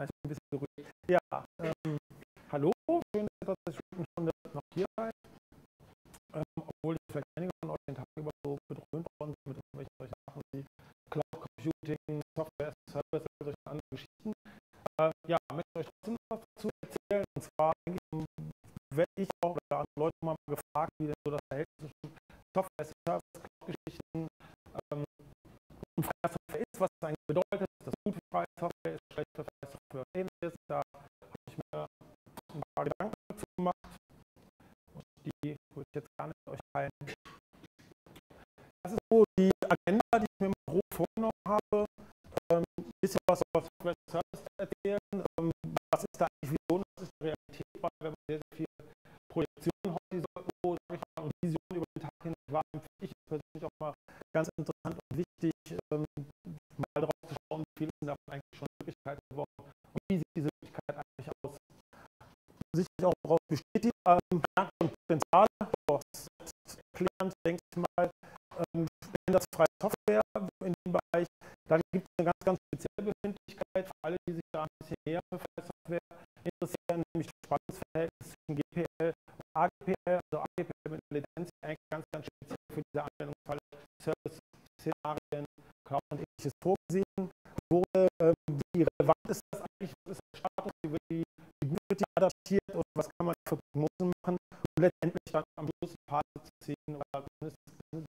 Bin ein bisschen beruhigt. Ja, ähm, hallo, schön, dass ihr schon noch hier seid. Ähm, obwohl ich vielleicht einige von euch den Tag über so bedröhnt worden sind mit irgendwelchen solchen Sachen wie Cloud Computing, Software, Service, solche anderen Geschichten. Äh, ja, möchte ich euch trotzdem noch was dazu erzählen. Und zwar eigentlich werde ich auch oder andere Leute mal gefragt, wie denn so das Verhältnis zwischen Software, Service, Cloud-Geschichten ähm, und freier Software ist, was das eigentlich bedeutet, dass das gute freie Software ist, schlechte freie Software und ähnliches. Da habe ich mir ein paar Gedanken dazu gemacht. Und die würde ich jetzt gerne mit euch teilen. Das ist so die Agenda, die ich mir mal grob vorgenommen habe. Ähm, ein bisschen was über Software Service erzählen. Ähm, was ist da eigentlich Vision, was ist die Realität, weil wenn man sehr, sehr viele Projektionen hat, die so, sag ich mal, und Visionen über den Tag hin war, finde ich persönlich auch mal ganz interessant und wichtig, ähm, mal darauf zu schauen, wie viele sind davon eigentlich schon Möglichkeiten geworden und wie sieht diese Möglichkeit eigentlich aus. Sicherlich auch darauf besteht die ähm, und Potenziale, das erklärend, denke ich mal, ähm, wenn das freie Software in dem Bereich, dann gibt es eine ganz, ganz spezielle Befindlichkeit für alle, die sich da ein bisschen näher für freie Software interessieren, nämlich das Spannungsverhältnis zwischen GPL und AGPL, also AGPL mit Lizenz eigentlich ganz, ganz speziell für diese Anwendungsfälle, Service-Szenarien, Cloud und ähnliches vorgesehen wurde. Ähm, wie relevant ist das eigentlich? Was ist der Status? Wie wird die, die adaptiert und was kann man für Prognosen machen? Und letztendlich dann am Schluss ein paar zu ziehen oder zumindest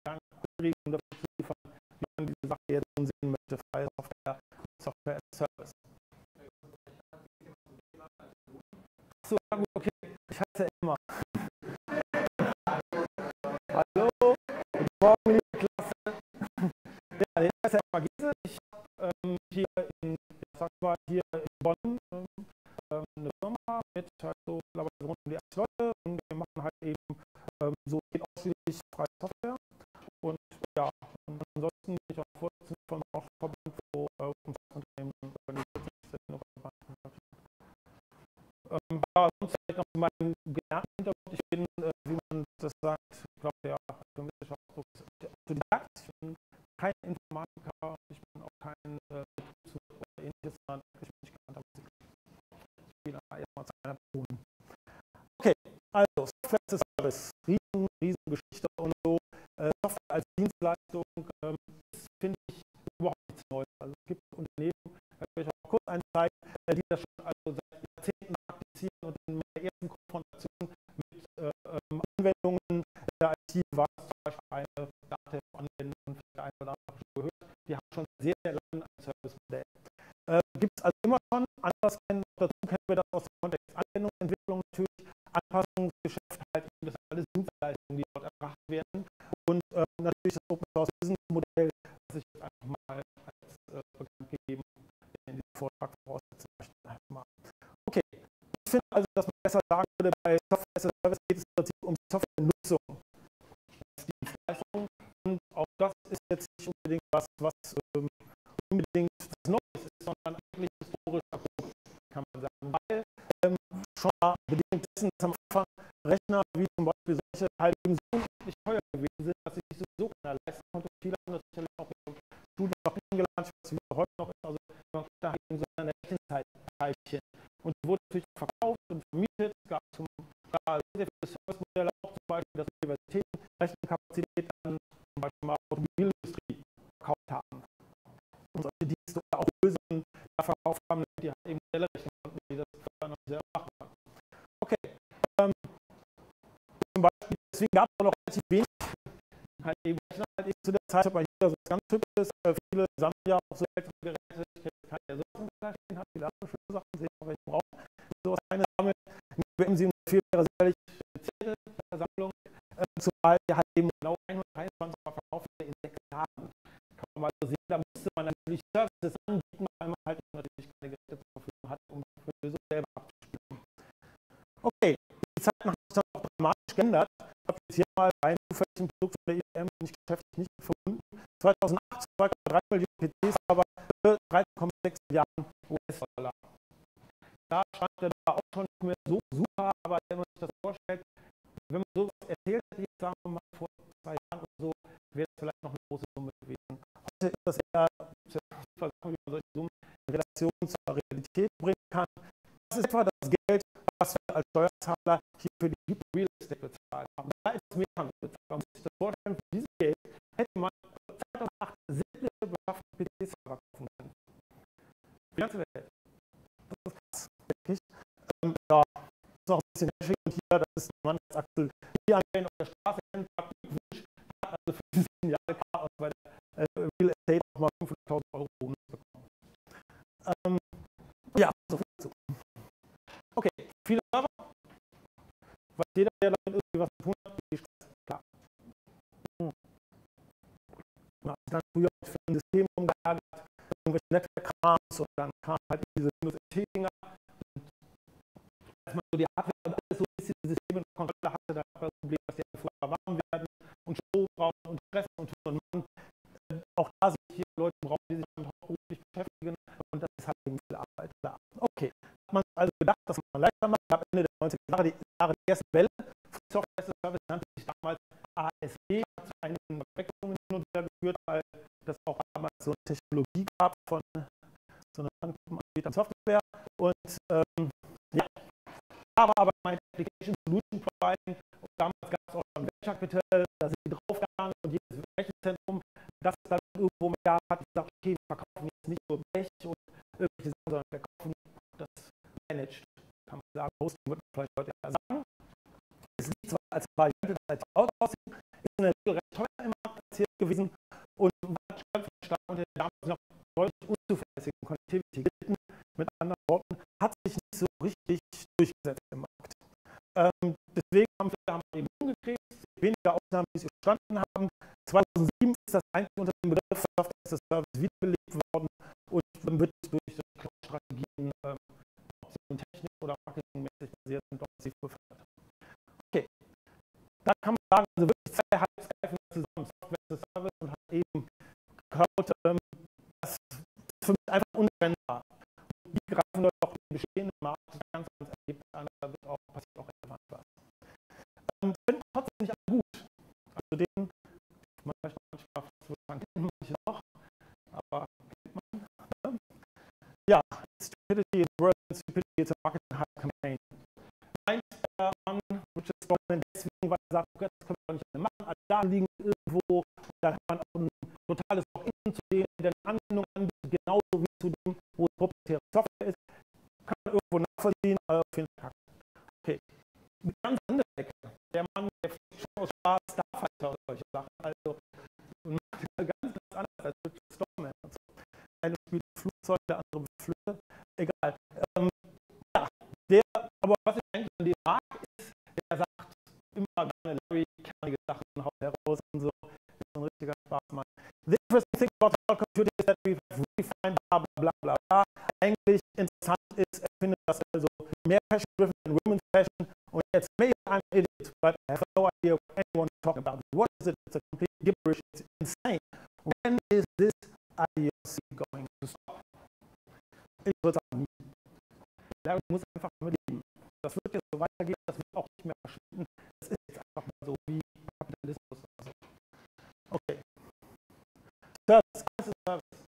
Anregungen dafür zu liefern, wie man diese Sache jetzt sehen möchte, freie Software, Software as Service. So, ja gut, okay. Ich heiße Elmar. Also Software as a Service, riesen, riesen Geschichte und so. Äh, Software als Dienstleistung ähm, ist, finde ich, überhaupt nichts Neues. Also es gibt Unternehmen, da will ich auch kurz einzeigen, äh, die das schon also seit Jahrzehnten praktizieren und in meiner ersten Konfrontation mit äh, ähm, Anwendungen der IT war es zum Beispiel eine Datev-Anwendung, vielleicht der eine oder andere schon gehört, die haben schon sehr, sehr lange ein Servicemodell. Äh, gibt es also immer schon, anders kennen, dazu kennen wir das aus dem Kontext Anwendungsentwicklung natürlich, Anpassungsgeschäft halt eben, das alles Dienstleistungen, die dort erbracht werden und äh, natürlich das Open Source Business Modell, das ich jetzt einfach mal als äh, bekannt gegeben in diesem Vortrag voraussetzen möchte. Okay, ich finde also, dass man besser sagen würde, bei Software as a Service geht es im Prinzip um Softwarenutzung als Dienstleistung und auch das ist jetzt nicht unbedingt was, was ähm, unbedingt was Neues ist, sondern eigentlich historisch kann man sagen, weil ähm, schon bedingt dessen, dass Rechner wie zum Beispiel solche halt eben so unendlich teuer gewesen sind, dass sich sowieso keiner leisten konnte. Viele haben das sicherlich auch im Studium noch kennengelernt, was wie heute noch ist. Also man da halt eben so eine Rechenzeitteilchen. Und die wurde natürlich verkauft und vermietet. Es gab zum, da sehr viele Servicemodelle, auch zum Beispiel, dass Universitäten Rechenkapazität an zum Beispiel mal Automobilindustrie verkauft haben. Und solche Dienste oder auch Lösungen da verkauft haben, die halt eben Modelle rechnen konnten, die das dann noch sehr machen konnten. Okay. Ähm, zum Beispiel, deswegen gab es auch noch relativ wenig halt eben halt zu der Zeit, aber hier so ganz hübsches, äh, viele sammeln ja auch so ältere Geräte, ich keine, der so stehen hat, viele andere schöne Sachen, sehen auch welche Raum, sowas eine sammelt. IBM 704 wäre sicherlich spezielle Sammlung, äh, zumal der halt eben genau 123 Mal verkauft in sechs Jahren. Kann man mal so sehen, da musste man natürlich Services anbieten, weil man halt natürlich keine Geräte zur Verfügung hat, um die Lösung selber abzuspielen. Okay, die Zeiten haben sich dann auch dramatisch geändert. Jetzt hier mal ein zufälliges Produkt von der IBM, bin ich geschäftlich nicht gefunden. 2008 2,3 Millionen PCs, aber 13,6 Milliarden US-Dollar. Da schreibt er da auch schon nicht mehr so super, aber wenn man sich das vorstellt, wenn man sowas erzählt hätte, sagen wir mal vor zwei Jahren oder so, wäre es vielleicht noch eine große Summe gewesen. Heute ist das eher, wie man solche Summen, relativ Innovation zur Realität bringen kann. Das ist etwa das Geld, was wir als Steuerzahler hier für die Real Estate. Da ist mehr. Man muss sich das vorstellen, für dieses Geld hätte man 2008 sämtliche bewaffnete PCs verkaufen können. Die ganze Welt. Das ist krass, wirklich. Ähm, ja, das ist auch ein bisschen heftig und hier, das ist die Mannschaftsachsel, hier an der auf der Straße hat also für 15 Jahre Chaos bei der äh, Real Estate auch mal 500.000 Euro Bonus bekommen. Ähm, ja, so viel dazu. Okay, viele Server. Weiß jeder, der Man hat sich dann früher für ein System umgeärgert, irgendwelche Netzwerkkrams und dann kam halt diese Windows NT-Dinger. Als man so die Hardware und alles so ein bisschen Systeme und Kontrolle hatte, da war das Problem, dass die vorher warm werden und Strom brauchen und Stress und und und. Äh, auch da sind hier Leute im Raum, die sich damit hauptberuflich beschäftigen und das ist halt eben viel Arbeit. Klar. Okay, hat man also gedacht, dass man leichter macht. Am Ende der 90er Jahre, die, Jahre die erste Welle Software as a Service nannte sich damals ASE, hat zu einigen Verwechslungen hin und her geführt, weil das auch damals so eine Technologie gab von so einer Anbieter Software und ähm, ja, war aber mein Application Solution Providing und damals gab es auch schon Venture da sind die draufgegangen und jedes Rechenzentrum, das dann irgendwo mehr hat gesagt, okay, wir verkaufen jetzt nicht nur Blech und irgendwelche Sachen, sondern wir kaufen das managed. Kann man sagen, Hosting wird vielleicht heute ja sagen. Es liegt zwar als Variante als Outsourcing, ist in der Regel recht teuer im Markt gewesen und hat stark den damals noch deutlich unzuverlässigen Connectivity gelitten. Mit anderen Worten, hat sich nicht so richtig durchgesetzt im Markt. Ähm, deswegen haben wir haben eben umgekriegt, weniger Ausnahmen, die es verstanden haben. 2007 ist das eigentlich unter dem Begriff Software as a Service wiederbelebt worden und wird durch Strategien, ähm, ob sie in Technik oder marketingmäßig basiert sind, Cloud, ähm, das ist für mich einfach untrennbar. Die greifen dort auch den bestehenden Markt ganz, ganz erlebt an, da wird auch, passiert auch relevant was. Ähm, finde trotzdem nicht alle gut. Also den, man manchmal man kennt manche noch, aber kennt man. Ne? Ja, Stupidity is worse than stupidity, it's a marketing hype campaign. Meint der Mann, Richard Stallman, deswegen, weil er sagt, das können wir doch nicht alle machen, alle Daten liegen irgendwo, da hat man auch ein totales Login zu dem, der eine Anwendung anbietet, genauso wie zu dem, wo es proprietäre Software ist. Kann nachvollziehen, aber auf jeden Fall. Okay. Eine ganz andere Ecke. Der Mann, der aus Spaß, Starfighter oder solche Sachen. Also, und macht ganz, ganz anders als Richard Stallman. Und. Eine spielt Flugzeug, der andere Flüsse. Egal. Ähm, ja, der, aber was ich eigentlich an dem mag, ist, der sagt immer gerne Larry, kernige Sachen, haut heraus und so. Ist ein richtiger Spaßmann. The interesting thing about cloud computing is that we've refined bla bla bla bla. Eigentlich interessant ist, er findet das also mehr passion-driven than women's passion. Und jetzt, maybe I'm an idiot, but I have no idea what anyone is talking about. What is it? It's a complete gibberish. It's insane. When is this IDOC going to stop? Ich würde sagen, Larry muss einfach damit leben. Das wird jetzt so weitergehen, das wird auch nicht mehr verschwinden. Das ist jetzt einfach mal so wie Kapitalismus. Also. Okay. Service, Service.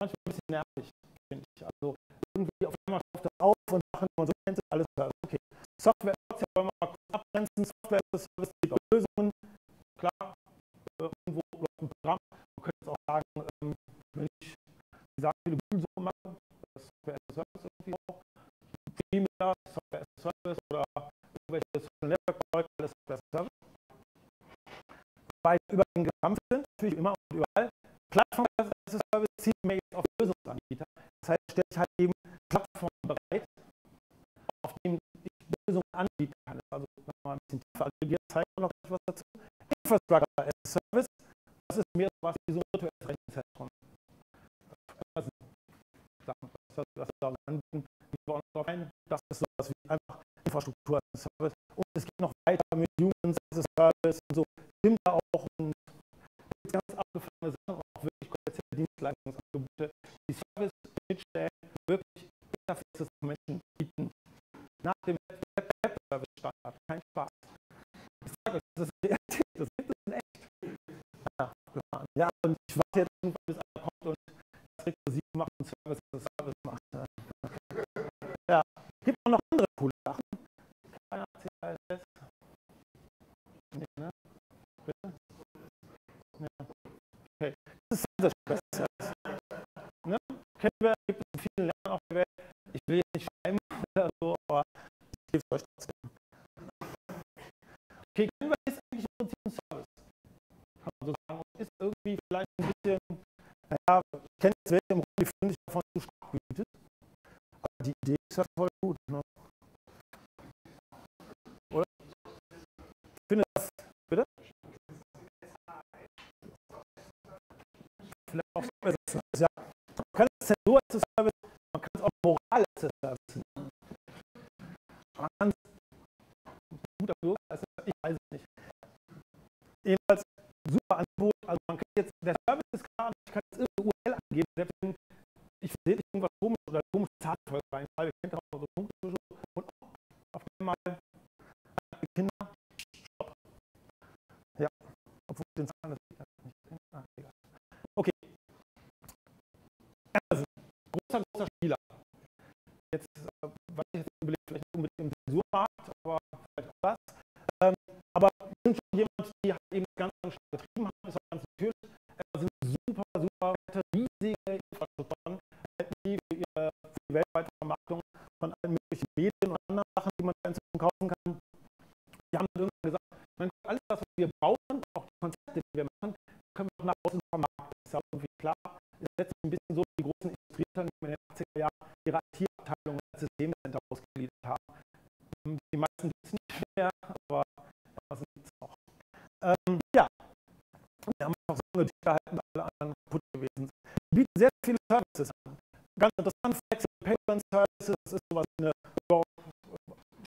Manchmal ein bisschen nervig, finde ich. Also irgendwie auf einmal taucht das auf die man so kennt, ist alles Service. Okay. Software, Software wollen wir mal kurz abgrenzen. Software ist Service, gibt auch Lösungen. Klar, irgendwo läuft ein Programm. Man könnte jetzt auch sagen, ähm, wenn ich die Sachen wie Google so mache, Software as a Service irgendwie auch. Primär, Software as a Service oder irgendwelche Social Network Projekte, alles Software as a Service. Weil über den Gesamt sind, natürlich immer und überall. Plattform as a Service zieht mir jetzt auf Lösungsanbieter. Das heißt, stelle ich halt eben aggregiert, zeige noch etwas dazu. Infrastructure as a Service, das ist so was wie so ein virtuelles Rechenzentrum. Das wir da anbieten, ein. Das ist sowas wie einfach Infrastruktur as a Service. Und es geht noch weiter mit Humans as a Service und so. Stimmt da auch und ganz abgefahrene Sachen, auch wirklich kommerzielle Dienstleistungsangebote, die Service-Schnittstellen und ich warte jetzt irgendwann, bis einer kommt und das rekursiv macht und Service as Service macht. Ja, gibt auch noch andere coole Sachen. Keiner CLS. Halt nee, ne? Bitte? Ja. Okay. Das ist das Beste. Ne? Kennen wir, gibt es in vielen Ländern auf der Welt. Ich will jetzt nicht schreiben oder so, aber es hilft euch trotzdem. Kenne jetzt welche im Raum, die fühlen sich davon zu stark behütet. Aber die Idee ist ja voll gut. Ne? Oder? Ich finde das, bitte? Vielleicht auch Service ja. Man kann es Zensur als Service, man kann es auch Moral als Service. Man guter Bürger als ich weiß es nicht. Jedenfalls super Angebot. Also man kann jetzt, der Service ist klar, ich kann jetzt irgendeine Angeben, selbst wenn ich sehe irgendwas komisch oder komische Zahnfolge rein, weil wir kennen auch so Punkte und auf einmal Kinder, stopp. Ja, obwohl den Zahn das nicht ah, egal. Okay. Amazon, großer, großer Spieler. Jetzt äh, weiß ich jetzt überlegt, vielleicht nicht unbedingt im Zensurmarkt, aber vielleicht auch das. Ähm, aber sind schon jemand, die halt eben ganz, ganz stark getrieben haben, ist ganz natürlich. Es sind super, super riesige Infrastrukturen, die für, ihre, für die weltweite Vermarktung von allen möglichen Medien und anderen Sachen, die man da inzwischen kaufen kann. Die haben dann irgendwann gesagt, man kann alles, was wir bauen, auch die Konzepte, die wir machen, können wir auch nach außen vermarkten. Das ist ja irgendwie klar. Es ist letztlich ein bisschen so, wie die großen Industrieunternehmen in den 80er Jahren ihre IT-Abteilungen als Systemcenter ausgegliedert haben. Die meisten gibt nicht mehr, aber was gibt es noch? Ähm, ja, wir haben auch so lange gehalten, alle anderen kaputt gewesen sind. Die bieten sehr viele Services an. Ganz interessant, Flexible Payment Services, das ist sowas wie eine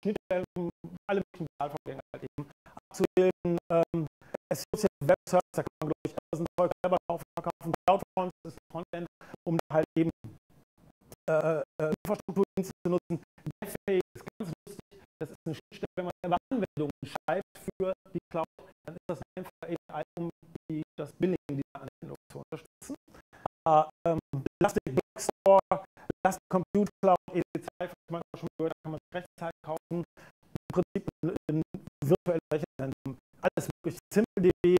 Schnittstelle, alle möglichen Bezahlvorgänge halt eben abzubilden. Ähm, Associate Web Service, da kann man, glaube ich, Amazon Zeug selber kaufen, verkaufen. CloudFront ist ein Frontend, um halt eben äh, äh, Infrastrukturdienste zu nutzen. DevPay ist ganz lustig, das ist eine Schnittstelle, wenn man selber Anwendungen schreibt für die Cloud, dann ist das einfach API, um die, das Billing dieser Anwendung zu unterstützen. Uh, ähm, Elastic Block Store, Elastic Compute Cloud, EC2, vielleicht manchmal schon gehört, kann man Rechtzeit kaufen. Im Prinzip ein, virtuelles Rechenzentrum. Alles möglich. SimpleDB,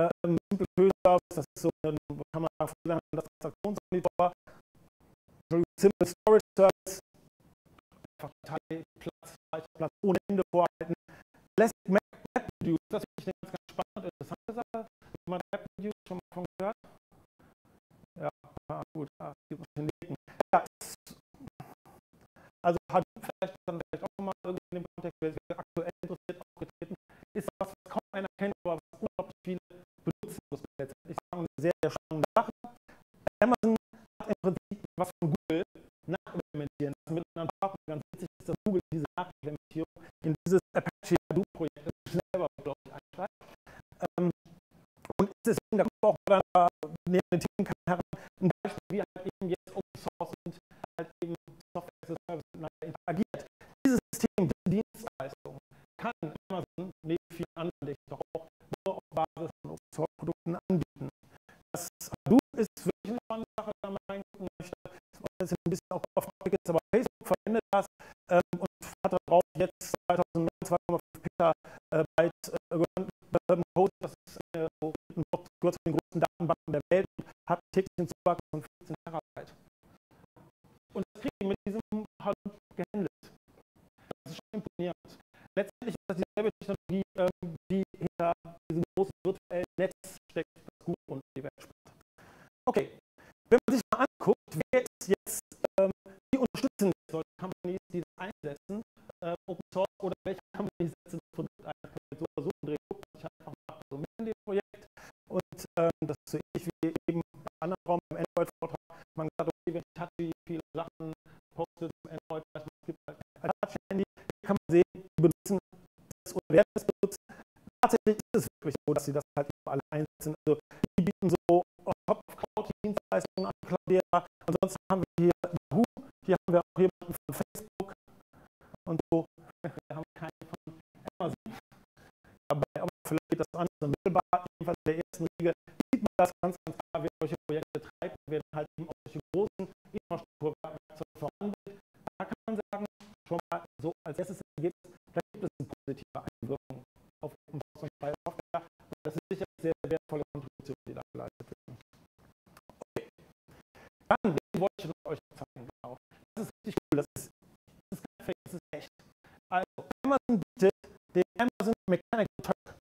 äh, Simple Query Service, das ist so ein, kann man sagen, das Transaktionsmonitor. Simple Storage Service, einfach Datei, Platz, Platz ohne Ende vorhalten. Elastic Map Reduce, das finde ich eine ganz, ganz spannende, interessante Sache. Wenn man Map Reduce schon mal von gehört? Ja, ah, gut, ah, gibt es Nicken. Ja, also Hadoop vielleicht dann vielleicht auch mal in dem Kontext, wer sich aktuell interessiert, aufgetreten, ist was, was kaum einer kennt, aber was unglaublich viele benutzen muss letztendlich. Eine sehr, sehr spannende Sache. Amazon hat im Prinzip was von Google nachimplementieren lassen mit anderen Partnern. Ganz witzig ist, dass Google diese Nachimplementierung in dieses Apache Hadoop-Projekt selber, glaube ich, einschreibt. Ähm, und ist deswegen, da kommt auch dann neben den Themen heran, ein Beispiel, wie halt eben jetzt Open Source und halt eben Software as a Service miteinander interagiert. Dieses System, diese Dienstleistung, kann Amazon neben vielen anderen, die ich doch auch nur auf Basis von Open Source Produkten anbieten. Das Hadoop ist wirklich eine spannende Sache, wenn man reingucken möchte. Das ist ein bisschen auch auf ist, aber Facebook verwendet das ähm, und hat darauf jetzt 2009 2,5 Petabyte äh, Code, das ist eine, gehört zu den größten Datenbanken der Welt und hat täglichen Zuwachs von 15 Terabyte. Und das kriegen wir mit diesem Hadoop gehandelt. Das ist schon imponierend. Letztendlich ist das dieselbe Technologie, ähm, die hinter diesem großen virtuellen Netz steckt, das Google und die Welt spart. Okay, wenn man sich mal anguckt, wer ist jetzt, ähm, wie unterstützen solche Companies, die das einsetzen, äh, Open Source oder welche Companies setzen das Produkt ein? Das kann man so oder so drehen. Ich habe einfach mal so mit in dem Projekt ähm, das ist so ähnlich wie eben im anderen Raum beim Android-Vortrag. Man sagt, okay, wenn Touchy viele Sachen postet im Android, man, es gibt halt ein Touch-Handy, kann man sehen, die benutzen das oder werden es benutzt. Tatsächlich ist es wirklich so, dass sie das halt alle einsetzen. Also die bieten so Cloud-Dienstleistungen an Cloudera. Ansonsten haben wir hier Yahoo, hier haben wir auch jemanden von Facebook und so. Wir haben keinen von Amazon dabei, aber vielleicht das anders mittelbar. Ersten Riege sieht man das ganz, ganz klar, wer solche Projekte treibt, werden halt eben auch solche großen Infrastrukturwerkzeuge voranbringt. Da kann man sagen, schon mal so als erstes Ergebnis, da gibt es eine positive Einwirkung auf Open Source und freie Software. Und das ist sicher eine sehr wertvolle Kontribution, die da geleistet wird. Okay. Dann, den wollte ich euch zeigen. Genau. richtig cool. Das ist, das ist kein das ist echt. Also, Amazon bietet den Amazon Mechanical Turk.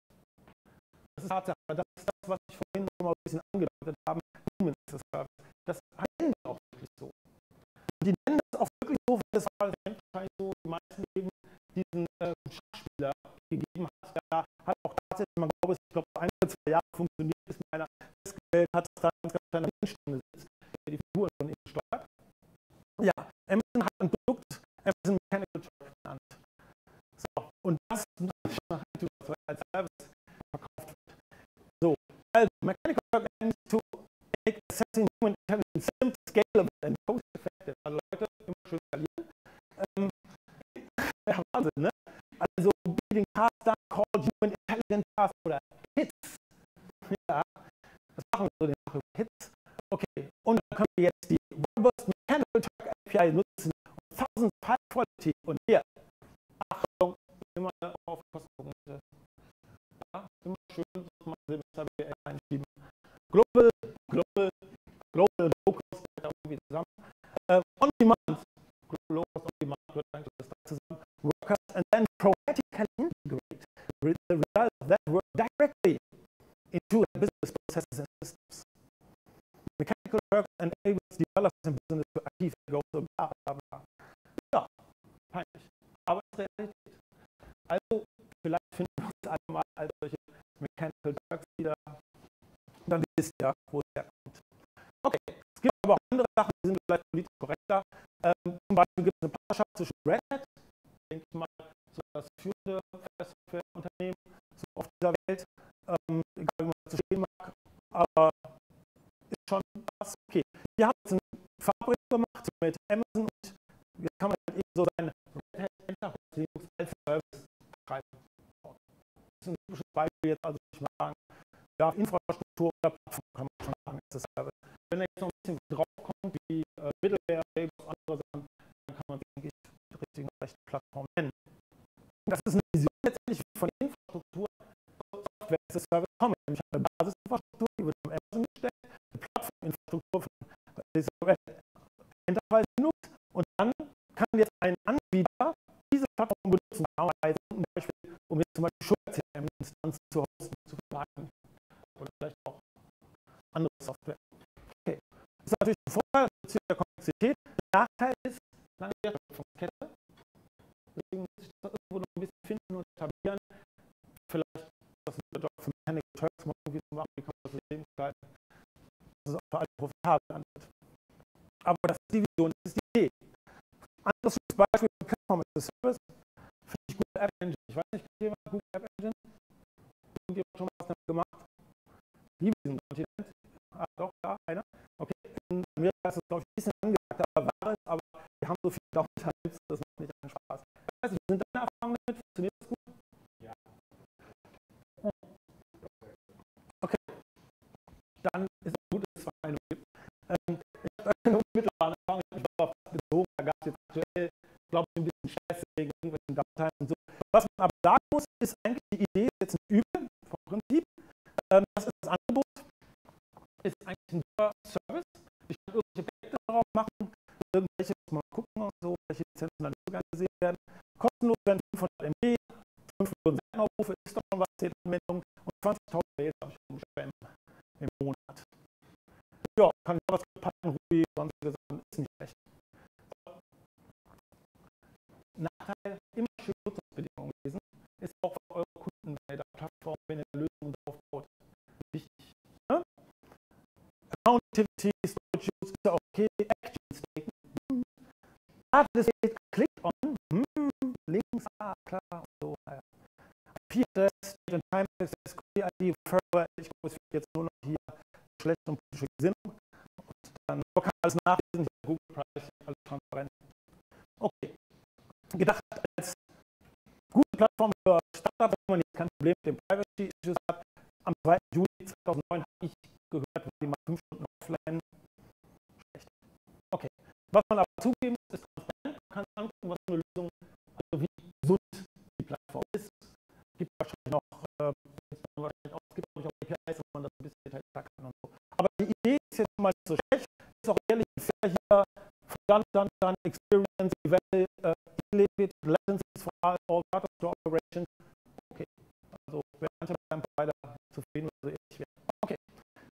Das ist Tatsache. Das ist das, was ich vorhin schon mal ein bisschen angedeutet habe. Human Service. Das heißt auch wirklich so. Und die nennen das auch wirklich so, weil das war wahrscheinlich so die meisten eben diesen äh, Schachspieler gegeben hat. Der hat auch tatsächlich, man glaube, ich glaube, ein oder zwei Jahre funktioniert, bis einer festgestellt hat, dass da ganz, kleiner Mensch der die Figur von ihm steuert. Ja, Amazon hat ein Produkt, Amazon Mechanical Turk genannt. So, und das als Service verkauft wird. So, also Mechanical Turk aims to make assessing human intelligence simple, scalable and cost effective. Also Leute, immer schön skalieren. Ähm, ja, Wahnsinn, ne? Also beating tasks done called human intelligent tasks oder HITS. HITS. Okay, und dann können wir jetzt die Robust Mechanical Turk API nutzen und thousands of high quality und hier, Achtung, immer auf Kostenpunkte. Ja, immer schön, man Silvester BL einschieben. Global, Global, Global Low Cost irgendwie zusammen. Uh, on Demand, Global Low Cost on Demand gehört eigentlich das da zusammen. Workers and then programmatically integrate the result that work directly into business processes work enables developers and business achieve their goals, so bla bla bla. Ja, peinlich. Aber es ist Realität. Also, vielleicht finden wir uns alle mal all solche Mechanical Turks wieder. Und dann wisst ihr, wo es herkommt. Okay, es gibt aber auch andere Sachen, die sind vielleicht politisch korrekter. Ähm, zum Beispiel gibt es eine Partnerschaft zwischen Red Hat, denke ich mal, so das führende Softwareunternehmen so auf dieser Welt, ähm, egal wie man so stehen mag, aber ist schon was okay. Wir haben jetzt ein Fahrprojekt gemacht mit Amazon und jetzt kann man halt eben so sein Red Hat Enterprise Linux als Service betreiben. Das ist ein typisches Beispiel jetzt, also ich sagen, ja, Infrastruktur oder Plattform kann man schon sagen, als Service. Wenn da jetzt noch ein bisschen draufkommt, wie äh, Middleware, Labels, andere Sachen, dann kann man, denke ich, die richtigen rechten Plattform nennen. Das ist eine Vision letztendlich von Infrastruktur Software as a Service kommen. Ich habe eine Basisinfrastruktur, die wird am Amazon gestellt, eine Plattforminfrastruktur von Enterprise Linux und dann kann jetzt ein Anbieter diese Plattform benutzen, zum Beispiel, um jetzt zum Beispiel Sugar-CRM-Instanzen zu hosten, zu verwalten oder vielleicht auch andere Software. Okay. Das ist natürlich ein Vorteil, ist der Komplexität. Der Nachteil ist lange Wertschöpfungskette. Deswegen muss ich das irgendwo noch ein bisschen finden und etablieren. Vielleicht das wird auch für Mechanical Turks mal irgendwie zu kann man das es auch für alle profitabel. Aber das ist die Vision, das ist die Idee. Anderes Beispiel Plattform as a Service finde ich Google App Engine. Ich weiß nicht, jemand Google App Engine? Irgendjemand schon was damit gemacht? Liebe diesen Kontinent. Ah, doch, da, einer. Okay, in Amerika ist es, glaube ich, ein bisschen angesagt, aber war es, aber wir haben so viel Downtime, das macht nicht einen Spaß. Ich weiß nicht, sind deine Erfahrungen damit? Funktioniert das gut? Ja. Okay. Dann ist es gut, dass es eine gibt. Ähm, ich habe eine unmittelbare Erfahrung, ich habe auf das gezogen, da gab es jetzt aktuell, glaube ich, ein bisschen Stress wegen irgendwelchen Downtime und so. Was man aber sagen muss, ist eigentlich die Idee jetzt ein Übel vom Prinzip. Ähm, das ist das Angebot, ist eigentlich ein Service. Ich kann irgendwelche Projekte darauf machen, irgendwelche, mal gucken und so, welche Lizenzen dann so gerne gesehen werden. Kostenlos werden 500 MB, 5 Millionen Seitenaufrufe ist doch schon was, 10 Anwendungen und 20.000 Mails habe ich Spam im Monat. Ja, kann JavaScript, Python, Activities, Storage Use ja auch okay, Actions taken. Hm. Ah, das ist Click on, hm. links, ah, klar, und so, naja. Viertes, State and Time Access, ID, Further, ich glaube, es wird jetzt nur noch hier schlecht und politische Gesinnung. Und dann kann alles nachlesen, Google Price, alles transparent. Okay. Gedacht als gute Plattform für Startups, wenn man jetzt kein Problem mit den Privacy-Issues hat. Am 2. Juli 2009 Was man aber zugeben muss, ist transparent. Man kann angucken, was eine Lösung, also wie gesund die Plattform ist. Es gibt wahrscheinlich noch, äh, wahrscheinlich auch, es gibt auch APIs, wo man das ein bisschen detaillierter kann und so. Aber die Idee ist jetzt mal nicht so schlecht. Ist auch ehrlich fair hier von done, done, done, experience, evaluate, uh, evaluate latencies for all data store operations. Okay, also wer manche beim Provider zufrieden oder so ähnlich wäre. Okay,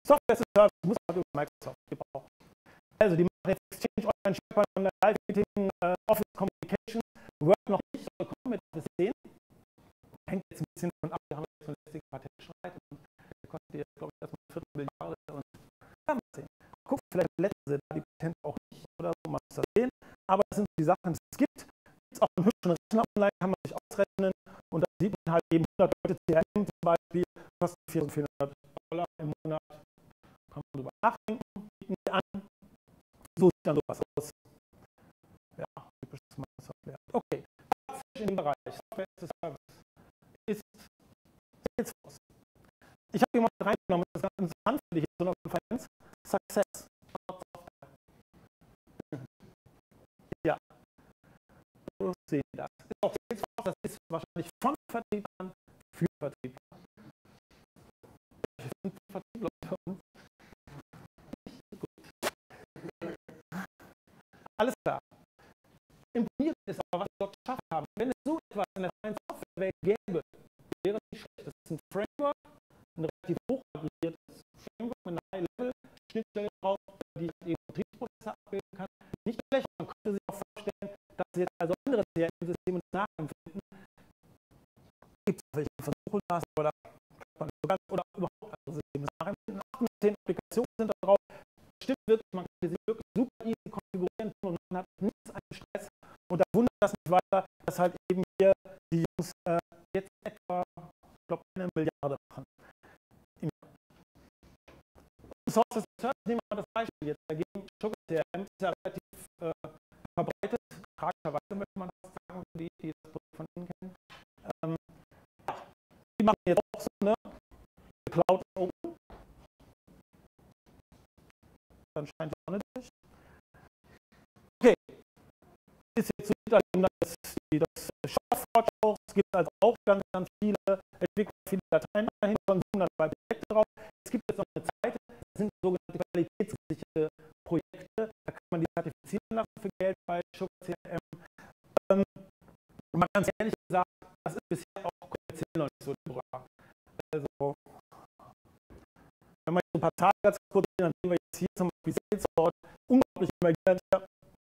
Software as a Service muss halt über Microsoft gebraucht. Also die machen jetzt Exchange, Online SharePoint, Online Live Meeting, uh, Office Communication, Word noch nicht vollkommen mit Office 10. Hängt jetzt ein bisschen von ab, wir haben jetzt von letzten Patentstreit und der kostet jetzt, glaube ich, erstmal eine Viertelmilliarde und ja, mal sehen. Guck, vielleicht letzte die Patente auch nicht oder so, man muss das sehen. Aber das sind die Sachen, die es gibt. Gibt es auch einen hübschen Rechner online, kann man sich ausrechnen und da sieht man halt eben 100 Leute CRM zum Beispiel, kostet 400 Sieht dann sowas aus. Ja, typisches Microsoft-Wert. Okay, was in dem Bereich ist Salesforce. Ich habe jemanden reingenommen, das ganz interessant für dich in so einer Konferenz. Success. Ja. So sehen das. Ist auch Salesforce, das ist wahrscheinlich von Vertriebern für. Vertriebler Alles klar. Imponiert ist aber, was wir dort geschafft haben. Wenn es so etwas in der freien Softwarewelt gäbe, wäre es nicht schlecht. Das ist ein Framework, ein relativ hoch aggregiertes Framework mit einer High-Level-Schnittstelle drauf, die eben Vertriebsprozesse abbilden kann. Nicht schlecht, man könnte sich auch vorstellen, dass jetzt also andere CRM-Systeme nachempfinden. Gibt es welche Versuche, das, aber da kann man so ganz, oder überhaupt andere Systeme nachempfinden. 18 Applikationen sind da drauf. Stimmt wirklich, man kann sie wirklich super easy konfigurieren und man hat nichts an Stress. Und da wundert das nicht weiter, dass halt eben hier die Jungs äh, jetzt etwa, ich glaube, eine Milliarde machen. Sources Service, nehmen wir mal das Beispiel jetzt dagegen. Sugar CRM ist ja relativ äh, verbreitet, tragischerweise möchte man das sagen, die, die das Produkt von Ihnen kennen. Ähm, ja, die machen jetzt auch so, ne? Cloud Open. Dann scheint die Sonne durch. Okay. Ist jetzt so das, das auch. Es gibt also auch ganz, ganz viele Entwickler, viele Dateien dahin, von 702 Projekte drauf. Es gibt jetzt noch eine Zeit, das sind sogenannte qualitätsgesicherte Projekte. Da kann man die zertifizieren lassen für Geld bei Sugar CRM. Ähm, mal ganz ehrlich gesagt, das ist bisher auch kommerziell noch nicht so liberal. Also, wenn man jetzt ein paar Tage ganz kurz sehen, dann sehen wir jetzt hier zum Beispiel Salesforce, unglaublich emergierend,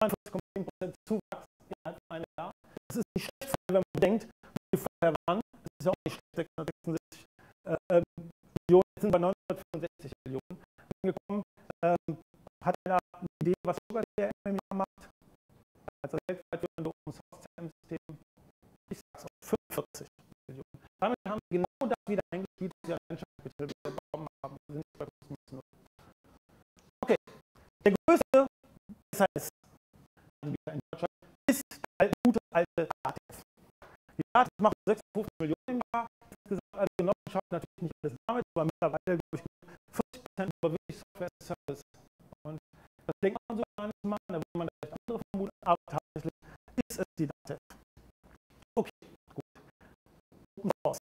42,10% Zuwachs innerhalb von einem Jahr. Das ist nicht schlecht, wenn man bedenkt, wie die vorher waren. Das ist ja auch nicht schlecht, 666 äh, Millionen, jetzt sind wir 965 Millionen angekommen. Ähm, hat einer eine Idee, was Sugar CRM im Jahr macht? Also weltweit führende Open Source CRM-System, ich sag's auch, 45 Genossenschaft natürlich nicht alles damit, aber mittlerweile, glaube ich, 40 Prozent wirklich Software Service. Und das denkt man so gar nicht mal, da würde man vielleicht andere vermuten, aber tatsächlich ist es die Datev. Okay, gut. Open Source.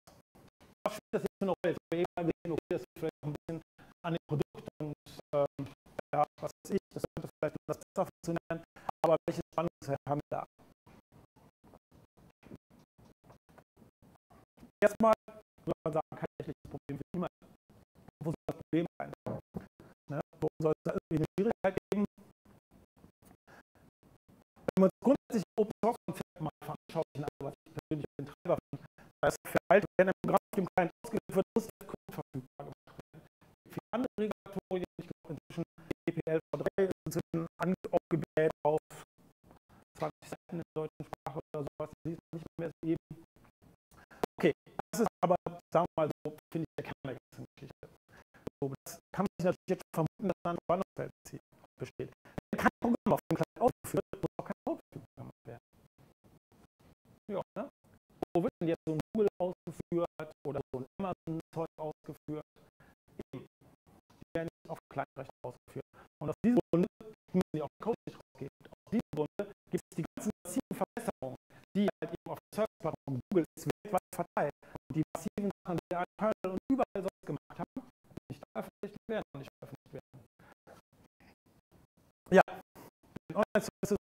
Was spielt das jetzt für eine Rolle? Haben wir eben gesehen, okay, das ist vielleicht noch ein bisschen an den Produkten und ähm, ja, was weiß ich, das könnte vielleicht das besser funktionieren, aber welche Spannungsfeld haben wir da? Erstmal da ist für alte werden im auf dem ausgeführt, muss der Code verfügbar gemacht werden. Für andere Regulatorien, ich glaube inzwischen EPL V3 ist inzwischen aufgebläht auf 20 Seiten in der deutschen Sprache oder sowas, sieht man nicht mehr so eben. Okay, das ist aber, sagen wir mal so, finde ich der Kern der ganzen Geschichte. So, das kann man sich natürlich jetzt vermuten, dass da ein Spannungsfeld besteht. Wenn kein Programm auf dem Client ausgeführt wird, muss auch kein Code gemacht werden. Ja, ne? Wo wird denn jetzt so ein Google ausgeführt oder so Amazon-Zeug ausgeführt? Die werden auf Kleinrecht ausgeführt. Und aus diesem Grunde müssen die auch Code nicht rausgeben. Aus diesem Grunde gibt es die ganzen massiven Verbesserungen, die halt eben auf der Service-Plattform Google ist weltweit verteilt. Und die massiven Sachen, die alle Kernel und überall sonst gemacht haben, nicht veröffentlicht werden und nicht veröffentlicht werden. Ja, Online-Services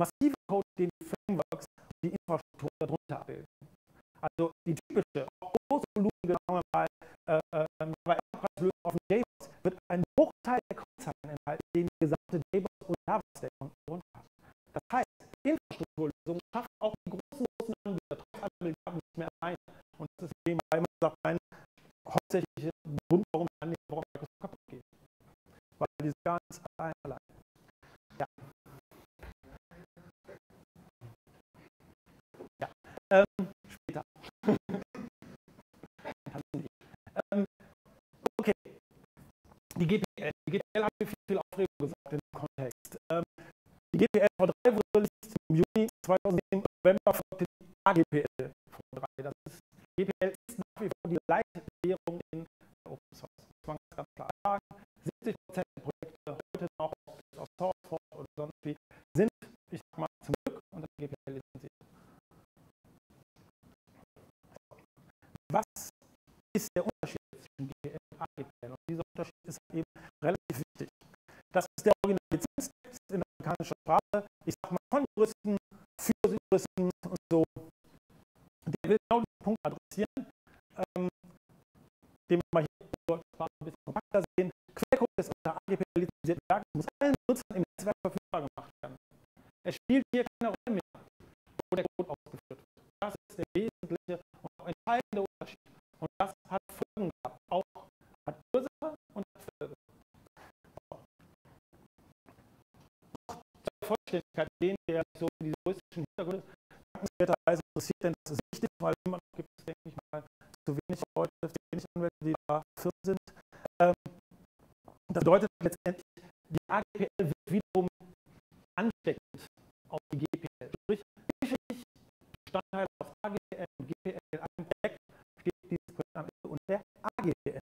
massive Code, den die Frameworks und die Infrastruktur darunter abbilden. Also die typische, auch große volumige, sagen wir mal, äh, äh, bei Enterprise-Lösungen auf dem JBoss wird ein Bruchteil der Codezeilen enthalten, den die gesamte JBoss und Java-Stack runter hat. Das heißt, Infrastrukturlösungen schaffen auch die großen, großen Anbieter trotz aller Milliarden nicht mehr allein. Und das ist eben, weil man sagt, mein hauptsächlicher Grund, warum an den Microsoft kaputt gehen. Weil die sind ganz allein. Ja. Ja. Ähm, später. ähm, okay. Die GPL. Die GPL haben wir viel, viel Aufregung gesagt im Kontext. Ähm, die GPL V3 wurde im Juni 2007, im November folgte die AGPL V3. Das ist, GPL ist nach wie vor die Leitwährung in Open Source. Das muss man ganz klar sagen. 70 Prozent der Projekte heute noch auf SourceForge oder sonst wie sind, ich sag mal, zum Glück unter GPL lizenziert. Was ist der Unterschied zwischen GPL und AGPL? Und dieser Unterschied ist eben relativ wichtig. Das ist der Original-Lizenztext in der amerikanischen Sprache. Ich sage mal von Juristen für Juristen und so. Der will genau diesen Punkt adressieren, ähm, den wir mal hier in der deutschen Sprache ein bisschen kompakter sehen. Quellcode des unter Lizenzierten Werkes muss allen Nutzern im Netzwerk verfügbar gemacht werden. Es spielt hier keine Rolle mehr, wo der Code ausgeführt wird. Das ist der wesentliche und auch entscheidende Unterschied. Und das hat Folgen gehabt, auch hat Ursache und hat Folge. Zur Vollständigkeit, den der so die juristischen Hintergründe dankenswerterweise interessiert, denn das ist wichtig, weil immer noch gibt es, denke ich mal, zu wenig Leute, zu wenig Anwälte, die da Firmen sind. Ähm, das bedeutet letztendlich, AGPL wird wiederum ansteckend auf die GPL. Sprich, wie viel Bestandteile aus AGPL und GPL in einem Projekt steht dieses Projekt am Ende unter der AGPL.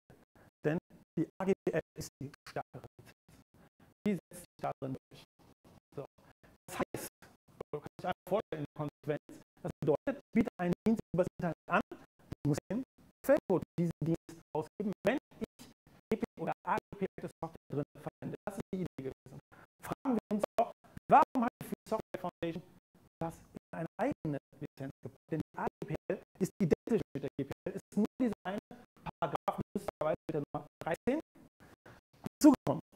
Denn die AGPL ist die stärkere. Die setzt sich da drin durch. So. Das heißt, 13 zugekommen.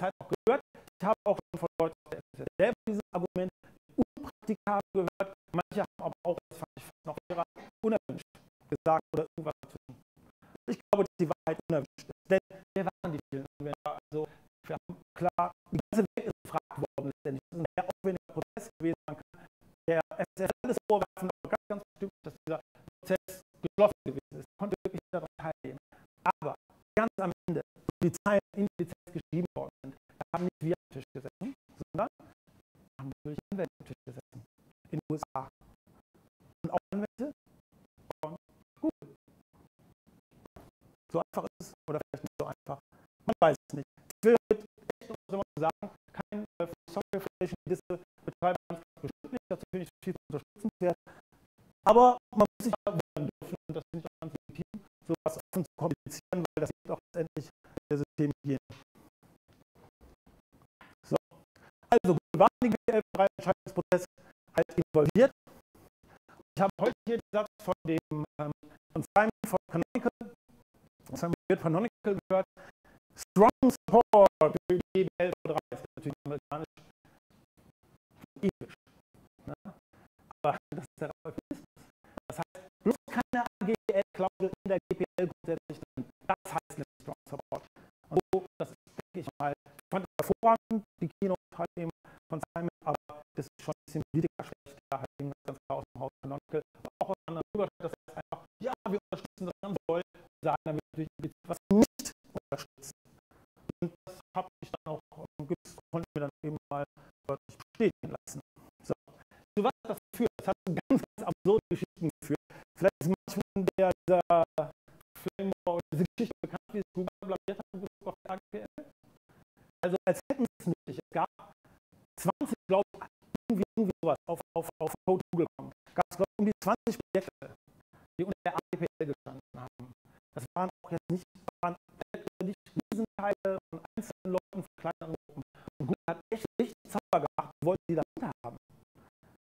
Zeit auch gehört. Ich habe auch schon von Leuten selber dieses Argument unpraktikabel gehört. Manche haben aber auch, das fand ich noch eher, unerwünscht gesagt oder irgendwas dazu. Ich glaube, dass die Wahrheit unerwünscht ist. Denn wer waren die vielen Anwender? Also, wir haben klar, die ganze Welt ist gefragt worden letztendlich. Es ist ein sehr aufwendiger Prozess gewesen. Man kann der FSS alles vorwerfen, aber ganz, ganz bestimmt, dass dieser Prozess geschlossen gewesen ist. konnte wirklich daran teilnehmen. Aber ganz am Ende, die Zeilen So einfach ist es, oder vielleicht nicht so einfach. Man weiß es nicht. Ich will echt mal sagen, kein äh, Software Foundation diese Betreiber bestimmt nicht, dazu finde ich viel unterstützenswert. Aber man muss sich wollen dürfen, und das finde ich auch ganz legitim, sowas offen zu kommunizieren, weil das liegt auch letztendlich der Systemhygiene. So. Also, gut, waren die GPL-Entscheidungsprozess halt involviert. Ich habe heute hier den Satz von dem ähm, von Simon von Canonical, gehört, Strong Support für die GBL 3 ist natürlich amerikanisch. Ne? Aber das ist der Euphemismus. Das heißt, bloß keine AGL-Klausel in der GPL grundsätzlich drin. Das heißt nicht Strong Support. Und so, das denke ich mal, ich fand hervorragend, die eben von Simon, aber das ist schon ein bisschen politiker schlecht, da halt eben ganz klar aus dem Haus Canonical, aber auch aus anderen rübersteht, das heißt einfach, ja, wir unterstützen das ganz doll, sagen damit was nicht unterstützen. habe ich dann auch, gibt's, konnte mir dann eben mal deutlich bestätigen lassen. So. Zu was das führt, das hat ganz, ganz absurde Geschichten geführt. Vielleicht ist manchmal der, der Flamewall, diese Geschichte bekannt, wie es Google blamiert hat in Bezug AGPL. Also als hätten es nötig. Es gab 20, glaube ich, irgendwie, irgendwie sowas auf, auf, auf Code Google kommen. Gab es, glaube ich, um die 20 Projekte, die unter der AGPL gestanden haben. Das waren auch jetzt nicht, waren nicht Riesenteile von einzelnen Leuten, von kleineren Gruppen. Und Google hat echt richtig Zauber gemacht, wollten die dahinter haben.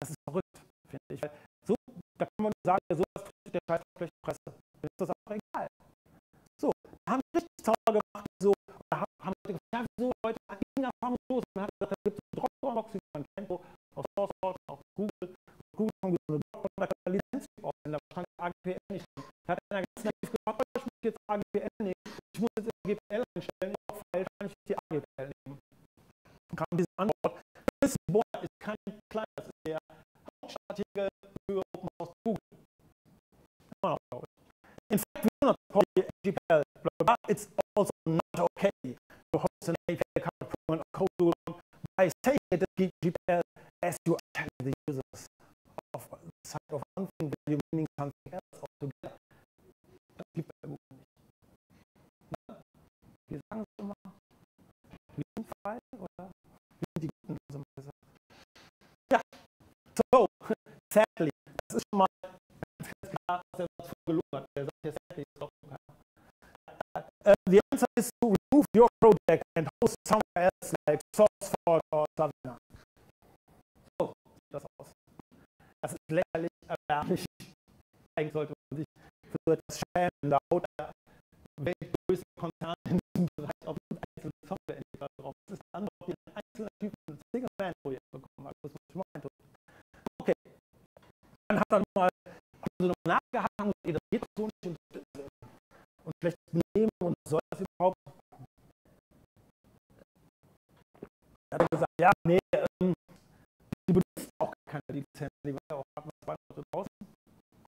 Das ist verrückt, finde ich. Weil so, da kann man sagen, ja, sowas tut der Scheiß schlechte Presse. Dann ist das auch egal. So, da haben richtig Zauber gemacht, so, da haben Leute gesagt, ja, wieso, Leute, ging erfahrungslos. Und dann hat gesagt, da gibt es eine Dropbox, die man kennt, so, aus SourceForge, auch Google. Google haben so eine Dropbox, da kann man Lizenz aufwenden, da stand AGPL nicht drin. Da hat einer ganz naiv gefragt, ich muss jetzt AGPL nehmen, ich muss jetzt AGPL einstellen, ich auch falsch, kann ich die AGPL nehmen. Und kam diese Antwort, this board is kein klein, das ist der Hauptartikel für Open Source Google. In fact, we do not call it AGPL, but it's also not okay to host an API card of code By saying it is GPL as you telling the users of the side of one thing value meaning something else altogether. Das gibt Google nicht. Na? Wir sagen es immer, wir sind frei oder wir sind die Guten, loserweise. Ja, so, sadly, das ist schon mal ganz, ganz klar, dass er was gelogen hat. Er sagt ja sadly, ist doch klar. Uh, the answer is to remove your project and host somewhere else like SourceForge lächerlich, erbärmlich. Eigentlich sollte man sich für etwas schämen. Da haut der weltgrößte Konzern in diesem Bereich auf einzelne Softwareentwickler drauf. Das ist dann noch ein einzelner Typ ein Single-Man-Projekt bekommen hat. Das muss ich mal eindrücken. Okay. Dann hat er mal so nochmal nachgehangen, das geht so nicht und, und schlechtes Benehmen und soll das überhaupt? Er hat gesagt, ja, nee, ähm, die benutzen auch keine Lizenz, die war ja auch gerade mal zwei Monate draußen.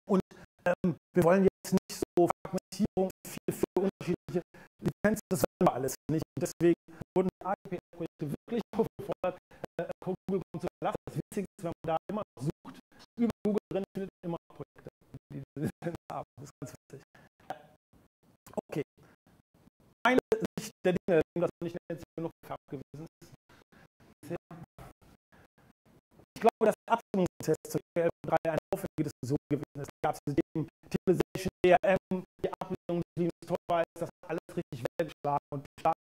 Und ähm, wir wollen jetzt nicht so Fragmentierung viel für unterschiedliche Lizenzen, das wollen wir alles nicht. Und deswegen wurden die AGPL-Projekte wirklich aufgefordert, äh, Google zu verlassen. Das Witzige ist, wenn man da immer noch sucht, über Google drin findet man immer Projekte, die diese Lizenz haben. Das ist ganz witzig. Okay. Meine Sicht der Dinge, das nicht jetzt genug gefärbt gewesen ist. Ich glaube, dass der Abstimmungsprozess zu GPL 3 eine aufwendige Diskussion gewesen ist. Es gab System, Utilization, DRM, die Ablehnung, die war, ist das alles richtig weggeschlagen und stark,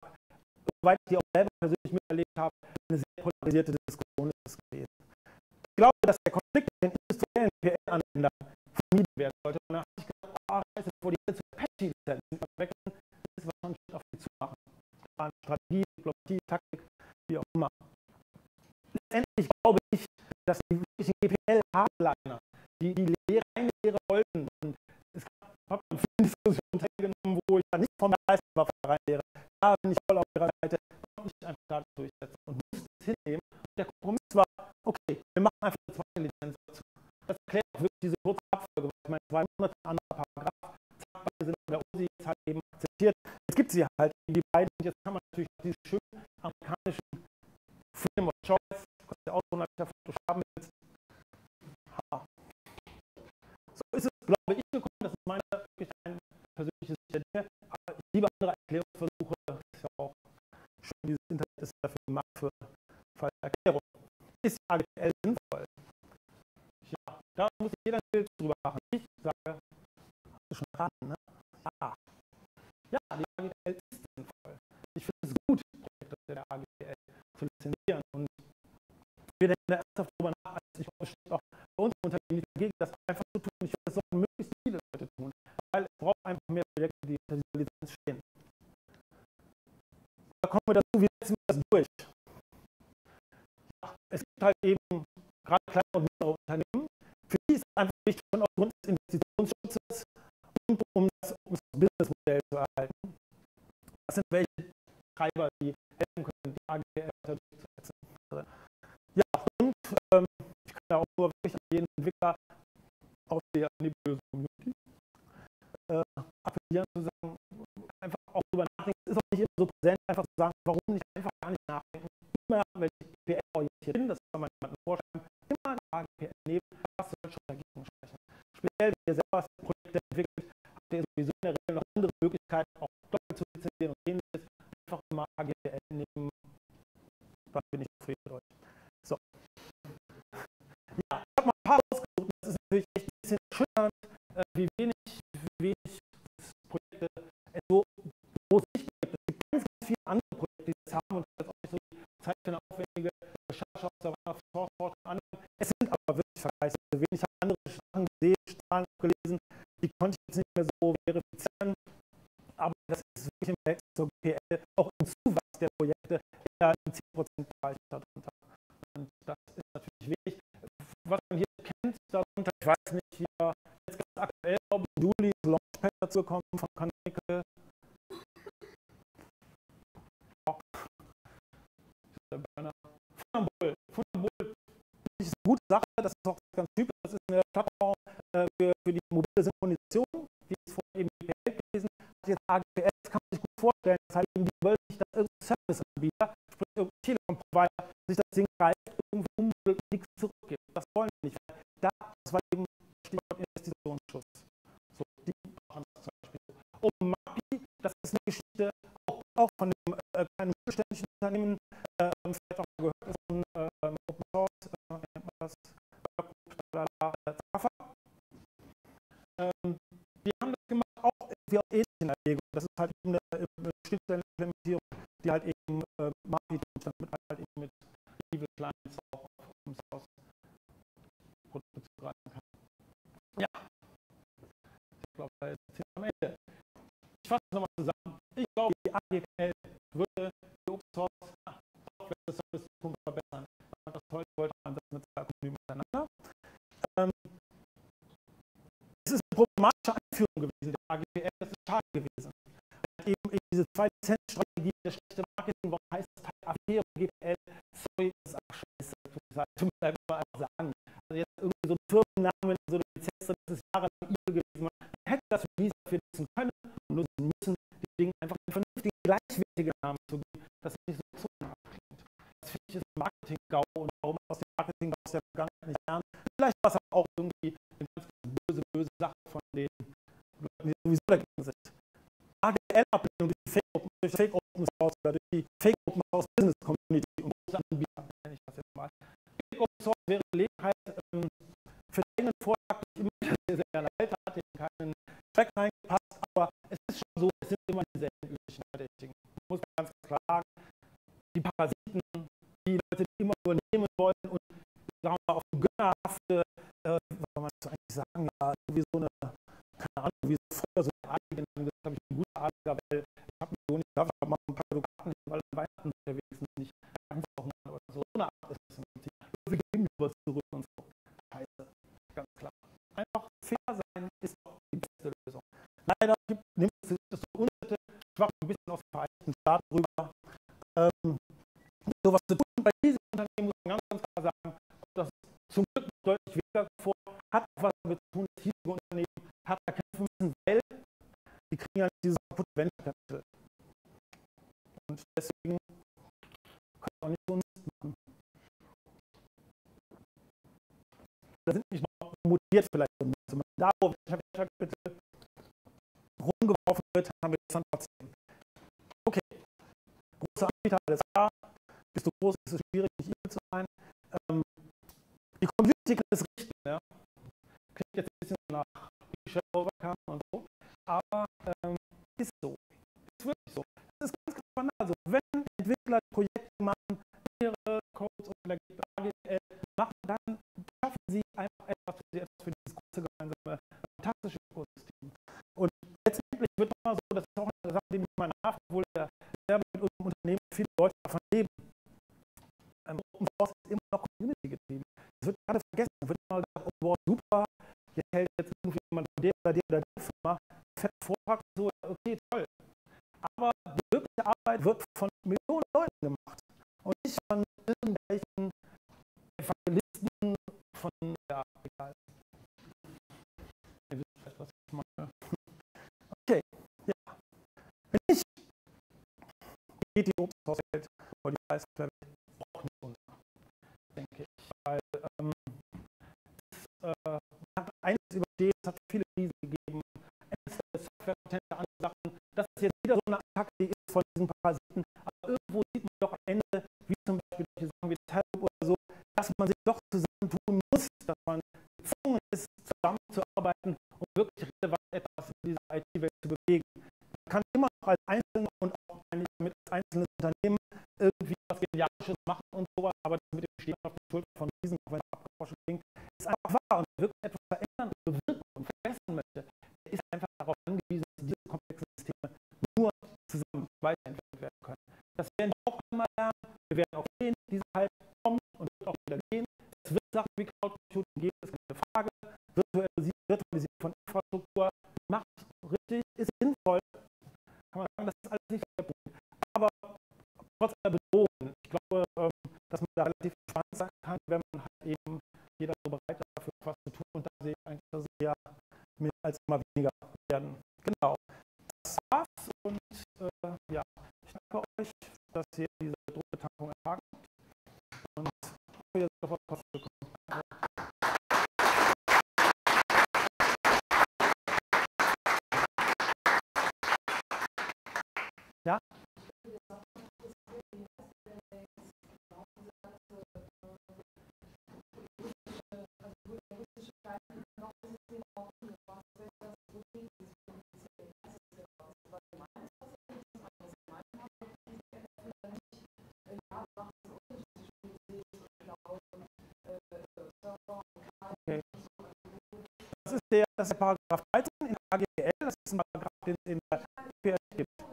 soweit ich die auch selber persönlich miterlebt habe, eine sehr polarisierte Diskussion ist das gewesen. Ich glaube, dass der Konflikt mit den industriellen PL-Anwendern vermieden werden sollte. Und da habe ich gedacht, ah, scheiße, bevor die jetzt Patchy-Lizenzen wegnehmen, ist was schon auf die zu machen. Strategie, Diplomatie, Taktik, wie auch immer. Letztendlich glaube ich, dass die wirklichen GPL-Hardliner, die die Lehre, eine Lehre wollten, und es Diskussionen teilgenommen, wo ich da nicht vom der Reihenlehre, da bin ich voll auf ihrer Seite, konnte ich einfach da durchsetzen und musste es hinnehmen. Und der Kompromiss war, okay, wir machen einfach eine zweite Lizenz dazu. Das erklärt auch wirklich diese kurze Abfolge, weil ich meine, zwei Monate anderer Paragraph, zack, beide sind bei der OSI jetzt halt eben akzeptiert. Jetzt gibt es sie halt, die beiden, und jetzt kann man natürlich diese schönen Ist AGPL sinnvoll? Ja, da muss jeder ein Bild drüber machen. Ich sage, hast du schon raten, ne? Ja. Ja, die AGPL ist sinnvoll. Ich finde es gut, Projekte der AGPL zu lizenzieren. Und wir denken da ernsthaft darüber nach, als ich bestimmt auch bei uns im Unternehmen nicht dagegen, das einfach zu tun. Ich will, das sollen möglichst viele Leute tun, weil es braucht einfach mehr Projekte, die unter dieser Lizenz stehen. Da kommen wir halt eben gerade kleine und mittlere Unternehmen, für die ist einfach wichtig, schon aufgrund des Investitionsschutzes und um das, um das Businessmodell zu erhalten. Das sind welche Treiber, die helfen können, die weiter durchzusetzen. Ja, und ähm, ich kann auch nur wirklich an jeden Entwickler aus der an die böse Community äh, appellieren, zu sagen, einfach auch darüber nachdenken. Es ist auch nicht immer so präsent, einfach zu sagen, warum nicht einfach gar nicht nachdenken? Immer, wenn ich EPL-orientiert bin, das schön äh, wie wenig, wie wenig Projekte äh, es so groß nicht gibt. Es gibt ganz, ganz viele andere Projekte, die das haben und das auch nicht so die Zeit für eine aufwendige Recherche aus der Weihnachtsforschung an. Es sind aber wirklich vergleichsweise also wenig. Andere Sachen gesehen, Zahlen gelesen, die konnte ich jetzt nicht mehr so verifizieren. Aber das ist wirklich im Verhältnis zur GPL auch ein Zuwachs der Projekte, der 10% dazu gekommen von Canonical. Funambol. Funambol ist eine gute Sache, das ist auch ganz typisch. Das ist eine Plattform äh, für, für, die mobile Synchronisation, die ist vorher eben GPL gewesen, hat jetzt AGPS, kann man sich gut vorstellen. Das heißt, die wollen sich das irgendein Serviceanbieter, sprich irgendein Telekom-Provider, sich das Ding greift, irgendwo und nichts zurückgibt. Eine Geschichte auch, auch von einem äh, kleinen mittelständischen Unternehmen, äh, vielleicht auch gehört, ein äh, Open Source, äh, das, Zafa. Ähm, die haben das gemacht, auch irgendwie auch ähnlich in Erwägung. Das ist halt eine, eine Schnittstellenimplementierung, die halt diese zwei Lizenzstrategie, der schlechte Marketing, warum heißt Teil AP und GPL? Sorry, das ist auch scheiße. Tut mir leid, mal einfach sagen. Also jetzt irgendwie so ein Firmennamen, so eine Lizenz, das ist jahrelang übel gewesen. Man hätte das für diese dafür nutzen können und nutzen müssen, die Dinge einfach einen vernünftigen, gleichwertigen Namen zu geben, dass nicht so zonenhaft klingt. Das finde ich ist Marketing-GAU und warum aus dem Marketing aus der Vergangenheit nicht lernen. Vielleicht war es auch irgendwie eine ganz böse, böse Sache von den Leuten, die sowieso dagegen sind. Durch die Fake Open, durch Fake Open Source oder die Fake Open Source Business Community und große Anbieter, nenne ich das jetzt mal. Fake Open Source wäre Gelegenheit ähm, für den eigenen Vortrag immer sehr, sehr alt, hat in keinen Track reingepasst, aber es ist schon so, es sind immer dieselben üblichen Verdächtigen. Muss man ganz klar sagen. Die Parasiten, die Leute, die immer nur nehmen wollen und sagen wir mal auf gönnerhafte, äh, was soll man das eigentlich sagen, ja, wie so eine, keine Ahnung, wie so früher so eine Adlige, das habe ich ein guter Adliger, weil ich habe mir so nicht gesagt, ich habe mal ein paar Dukaten, weil Weihnachten unterwegs sind, nicht ganz auch mal oder so. So eine Art ist es im Prinzip. Wir geben was zurück und so. Scheiße, ganz klar. Einfach fair sein ist doch die beste Lösung. Leider gibt, nimmt es das so Unsitte, schwach ein bisschen auf die Vereinigten Staaten rüber. Ähm, sowas zu tun bei diesen Unternehmen muss man ganz, ganz klar sagen, das zum Glück deutlich weniger vor, hat was damit zu tun, dass hiesige Unternehmen härter kämpfen müssen, weil die kriegen ja dieses kaputte Venture Capital. Und deswegen können wir auch nicht so Mist machen. Da sind nicht noch mutiert vielleicht so ein. Da, wo Venture Capital rumgeworfen wird, haben wir das dann trotzdem. Okay, große Anbieter, alles klar. Du groß, ist es schwierig, nicht evil zu sein. Ähm, die Community kann es richten. Ja. Klingt jetzt ein bisschen nach Michelle Overcome und so, aber ähm, ist so. Ist wirklich so. Es ist ganz, ganz banal. Also, wenn Entwickler Projekte machen, ihre Codes oder AGL machen, dann schaffen sie einfach etwas für, sie, etwas für dieses große gemeinsame, fantastische Ökosystem. Und letztendlich wird es immer so, das ist auch eine Sache, die mich mal nach, obwohl der selber mit unserem Unternehmen viele Leute davon leben. Ähm, Open Source ist immer noch Community getrieben. Das wird gerade vergessen. Da wird immer gesagt, oh, wow, super, hier hält jetzt irgendwie jemand von der oder der oder der Vortrag, so, okay, toll. Aber die wirkliche Arbeit wird von Millionen Leuten gemacht und nicht von irgendwelchen Evangelisten von, ja, egal. Ihr wisst was ich meine. Okay, ja. Wenn nicht, geht die Source-Welt oder die Preiswelt von diesen Parasiten. Aber irgendwo sieht man doch am Ende, wie zum Beispiel durch sagen wie Talib oder so, dass man sich doch zusammentun muss, dass man gezwungen ist, zusammenzuarbeiten, um wirklich relevant etwas in dieser IT-Welt zu bewegen. Man kann immer noch als Einzelner und auch mit als einzelnes Unternehmen irgendwie was Genialisches machen und sowas, aber das mit dem Stehen auf der Schulter von diesen, auch wenn es abgewaschen klingt, ist einfach wahr und wirklich etwas verändern und bewirken und verbessern möchte, ist einfach darauf angewiesen, dass diese komplexen Systeme nur zusammen weiterentwickelt werden können. Das werden wir auch einmal lernen. Wir werden auch sehen, diese Hype kommt und wird auch wieder gehen. Es wird Sachen wie Cloud Computing geben, das ist keine Frage. Virtualisierung von ist der, das ist der Paragraph 13 in AGL, das ist ein Paragraph, den es in der PL gibt.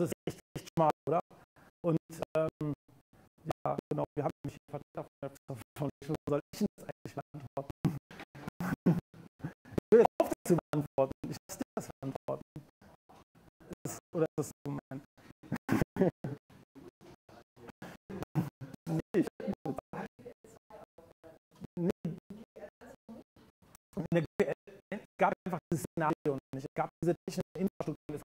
Das ist echt, echt schmal, oder? Und ähm, ja, genau, wir haben einen Vertreter von der Foundation, soll ich das eigentlich beantworten? ich will jetzt auf das zu beantworten. Ich lasse dir das beantworten. Ist, oder ist das nee, ich, nee. Gab einfach dieses Szenario nicht. Es gab diese technische Infrastruktur, es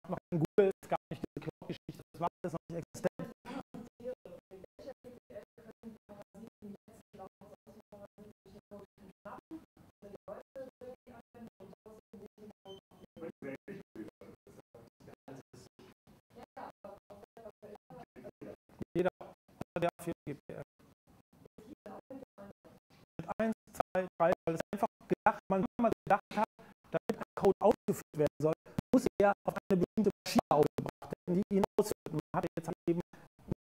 der für GPL. Mit 1, 2, 3, weil es einfach gedacht, man mal gedacht hat, damit ein Code ausgeführt werden soll, muss er auf eine bestimmte Maschine ausgebracht werden, die ihn ausführt. Man hatte jetzt halt eben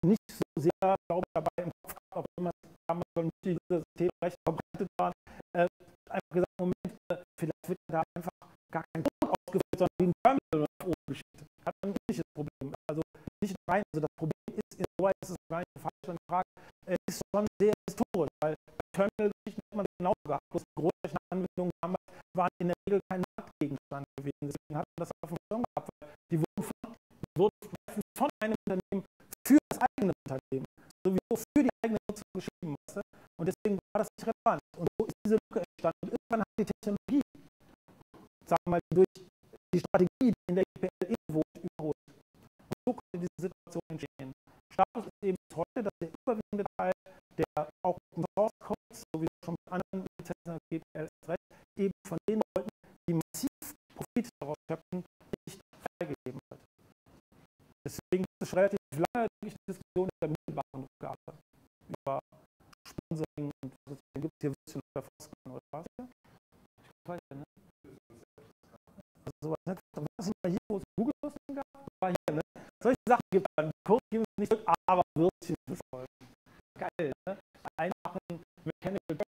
nicht so sehr, glaube ich, dabei im Kopf gehabt, ob immer damals schon diese Systeme recht verbreitet waren, äh, einfach gesagt, Moment, äh, vielleicht wird da einfach gar kein Code ausgeführt, sondern wie ein Terminal nach oben geschickt. Hat man ein ähnliches Problem. Also nicht rein, also das Problem ist, insoweit ist es gar nicht falsch, ich frage, äh, ist schon sehr historisch, weil Terminal-Geschichten hat man genauso gehabt. Bloß Großrechenanwendungen damals waren in der Regel kein Marktgegenstand gewesen. Deswegen hat man das auf dem Schirm gehabt, weil die wurden von, wurden von einem Unternehmen für das eigene Unternehmen, sowieso für die eigene Nutzung geschrieben. Du? Und deswegen war das nicht relevant. Und so ist diese Lücke entstanden. Und irgendwann hat die Technologie, sagen wir mal, durch die Strategie, die in der so wie es schon mit anderen Lizenzen gibt, recht, eben von den Leuten, die massiv Profit daraus schöpfen, nicht freigegeben wird. Deswegen ist es relativ lange die Diskussion der mittelbaren Rückgabe über Sponsoring und was es gibt. Hier ein bisschen noch Fosken oder was? Ich weiß ne? Also sowas, ne? Was es mal hier wo es Google-Fosken gab? War hier, ne? Solche Sachen gibt es dann. Kurs gibt es nicht. Ah, chemical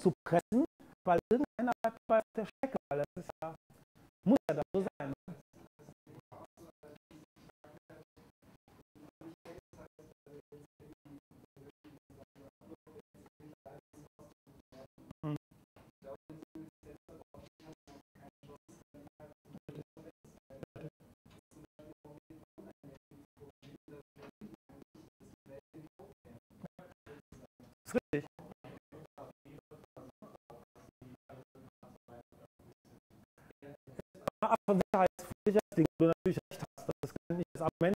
subterrâneo von Sicherheits von Sicherheitsdingen, wo du natürlich recht hast. Das kann nicht das Argument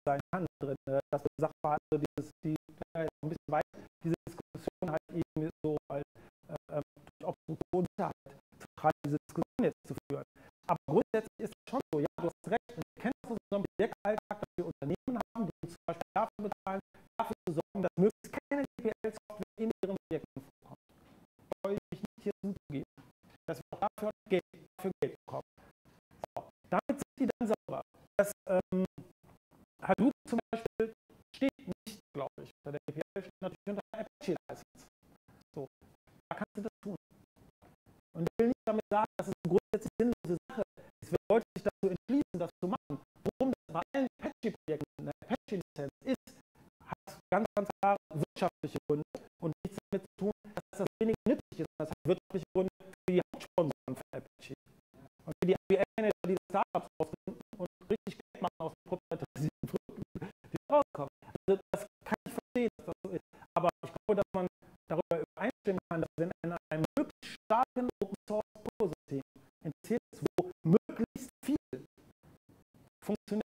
Systems, wo möglichst viel funktioniert.